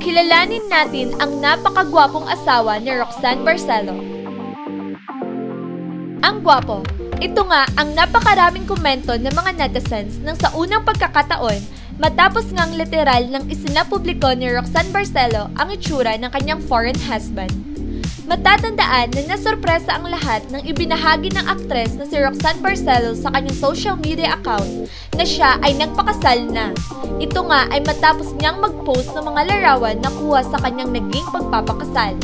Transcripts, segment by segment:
kilalanin natin ang napakagwapong asawa ni Roxanne Barcelo. Ang gwapo. Ito nga ang napakaraming komento ng mga netizens nang sa unang pagkakataon matapos ngang literal ng isinapubliko ni Roxanne Barcelo ang itsura ng kanyang foreign husband. Matatandaan na nasurpresa ang lahat nang ibinahagi ng aktres na si Roxanne Barcelo sa kanyang social media account na siya ay nagpakasal na. Ito nga ay matapos niyang mag-post ng mga larawan na kuha sa kanyang naging pagpapakasal.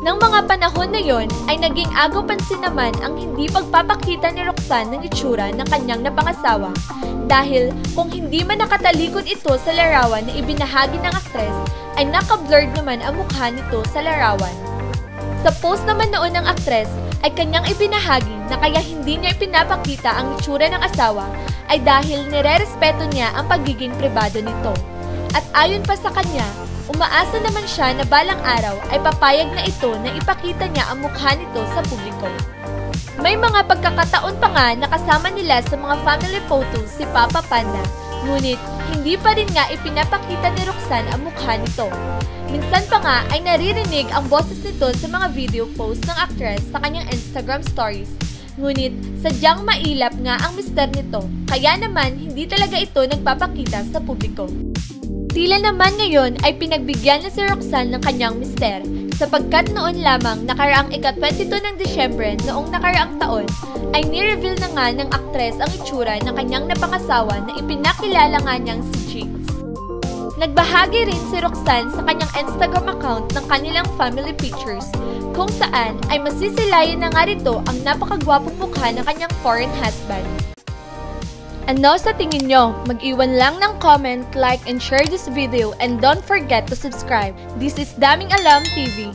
Nang mga panahon na yon ay naging agaw pansin naman ang hindi pagpapakita ni Roxanne ng itsura ng kanyang napangasawa dahil kung hindi man nakatalikod ito sa larawan na ibinahagi ng aktres ay naka-blurred naman ang mukha nito sa larawan. Sa post naman noon ng aktres ay kanyang ibinahagi na kaya hindi niya ipinapakita ang itsura ng asawa ay dahil nire-respeto niya ang pagiging pribado nito. At ayon pa sa kanya, umaasa naman siya na balang araw ay papayag na ito na ipakita niya ang mukha nito sa publiko. May mga pagkakataon pa nga na kasama nila sa mga family photos si Papa Panda, ngunit hindi pa rin nga ipinapakita ni Roxanne ang mukha nito. Minsan pa nga ay naririnig ang boses nito sa mga video post ng actress sa kanyang Instagram stories. Ngunit sadyang mailap nga ang mister nito, kaya naman hindi talaga ito nagpapakita sa publiko. Tila naman ngayon ay pinagbigyan na si Roxanne ng kanyang mister sapagkat noon lamang nakaraang ika-22 ng Disyembre noong nakaraang taon ay ni-reveal na nga ng aktres ang itsura ng kanyang napangasawa na ipinakilala nga niyang si Jigs. Nagbahagi rin si Roxanne sa kanyang Instagram account ng kanilang family pictures kung saan ay masisilayan na nga rito ang napakagwapong mukha ng kanyang foreign husband. Ano sa tingin nyo? Mag-iwan lang ng comment, like, and share this video and don't forget to subscribe. This is Daming Alam TV.